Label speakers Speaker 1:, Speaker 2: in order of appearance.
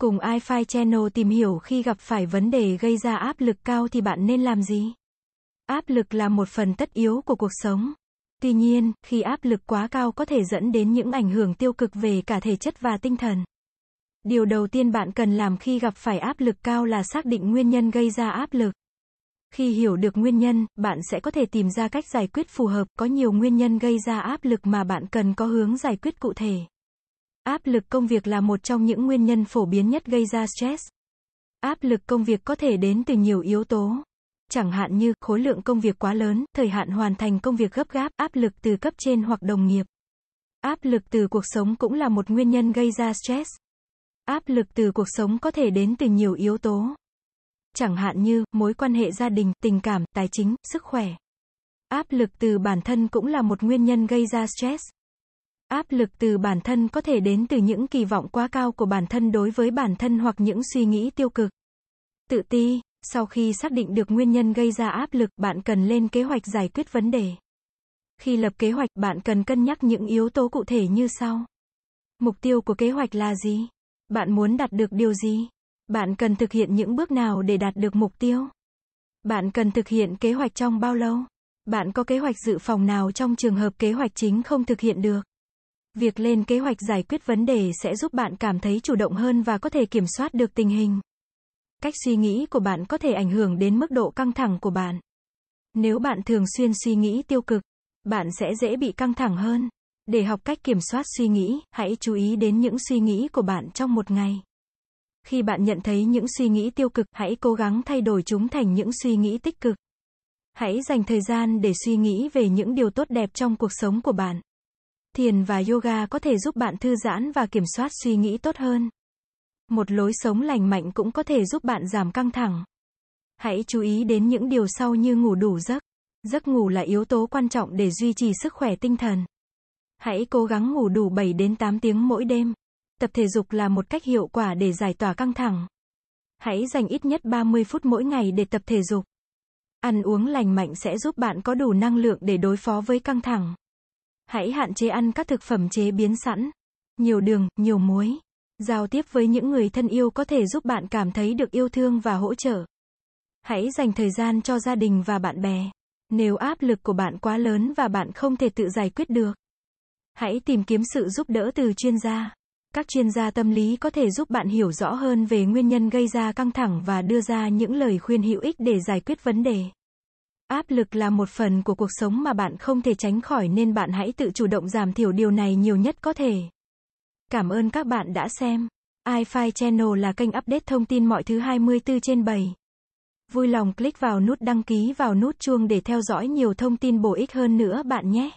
Speaker 1: Cùng iFi Channel tìm hiểu khi gặp phải vấn đề gây ra áp lực cao thì bạn nên làm gì? Áp lực là một phần tất yếu của cuộc sống. Tuy nhiên, khi áp lực quá cao có thể dẫn đến những ảnh hưởng tiêu cực về cả thể chất và tinh thần. Điều đầu tiên bạn cần làm khi gặp phải áp lực cao là xác định nguyên nhân gây ra áp lực. Khi hiểu được nguyên nhân, bạn sẽ có thể tìm ra cách giải quyết phù hợp, có nhiều nguyên nhân gây ra áp lực mà bạn cần có hướng giải quyết cụ thể. Áp lực công việc là một trong những nguyên nhân phổ biến nhất gây ra stress. Áp lực công việc có thể đến từ nhiều yếu tố. Chẳng hạn như khối lượng công việc quá lớn, thời hạn hoàn thành công việc gấp gáp, áp lực từ cấp trên hoặc đồng nghiệp. Áp lực từ cuộc sống cũng là một nguyên nhân gây ra stress. Áp lực từ cuộc sống có thể đến từ nhiều yếu tố. Chẳng hạn như mối quan hệ gia đình, tình cảm, tài chính, sức khỏe. Áp lực từ bản thân cũng là một nguyên nhân gây ra stress. Áp lực từ bản thân có thể đến từ những kỳ vọng quá cao của bản thân đối với bản thân hoặc những suy nghĩ tiêu cực. Tự ti, sau khi xác định được nguyên nhân gây ra áp lực, bạn cần lên kế hoạch giải quyết vấn đề. Khi lập kế hoạch, bạn cần cân nhắc những yếu tố cụ thể như sau. Mục tiêu của kế hoạch là gì? Bạn muốn đạt được điều gì? Bạn cần thực hiện những bước nào để đạt được mục tiêu? Bạn cần thực hiện kế hoạch trong bao lâu? Bạn có kế hoạch dự phòng nào trong trường hợp kế hoạch chính không thực hiện được? Việc lên kế hoạch giải quyết vấn đề sẽ giúp bạn cảm thấy chủ động hơn và có thể kiểm soát được tình hình. Cách suy nghĩ của bạn có thể ảnh hưởng đến mức độ căng thẳng của bạn. Nếu bạn thường xuyên suy nghĩ tiêu cực, bạn sẽ dễ bị căng thẳng hơn. Để học cách kiểm soát suy nghĩ, hãy chú ý đến những suy nghĩ của bạn trong một ngày. Khi bạn nhận thấy những suy nghĩ tiêu cực, hãy cố gắng thay đổi chúng thành những suy nghĩ tích cực. Hãy dành thời gian để suy nghĩ về những điều tốt đẹp trong cuộc sống của bạn. Thiền và yoga có thể giúp bạn thư giãn và kiểm soát suy nghĩ tốt hơn. Một lối sống lành mạnh cũng có thể giúp bạn giảm căng thẳng. Hãy chú ý đến những điều sau như ngủ đủ giấc. Giấc ngủ là yếu tố quan trọng để duy trì sức khỏe tinh thần. Hãy cố gắng ngủ đủ 7 đến 8 tiếng mỗi đêm. Tập thể dục là một cách hiệu quả để giải tỏa căng thẳng. Hãy dành ít nhất 30 phút mỗi ngày để tập thể dục. Ăn uống lành mạnh sẽ giúp bạn có đủ năng lượng để đối phó với căng thẳng. Hãy hạn chế ăn các thực phẩm chế biến sẵn, nhiều đường, nhiều muối. Giao tiếp với những người thân yêu có thể giúp bạn cảm thấy được yêu thương và hỗ trợ. Hãy dành thời gian cho gia đình và bạn bè. Nếu áp lực của bạn quá lớn và bạn không thể tự giải quyết được, hãy tìm kiếm sự giúp đỡ từ chuyên gia. Các chuyên gia tâm lý có thể giúp bạn hiểu rõ hơn về nguyên nhân gây ra căng thẳng và đưa ra những lời khuyên hữu ích để giải quyết vấn đề. Áp lực là một phần của cuộc sống mà bạn không thể tránh khỏi nên bạn hãy tự chủ động giảm thiểu điều này nhiều nhất có thể. Cảm ơn các bạn đã xem. iFi Channel là kênh update thông tin mọi thứ 24 trên 7. Vui lòng click vào nút đăng ký vào nút chuông để theo dõi nhiều thông tin bổ ích hơn nữa bạn nhé.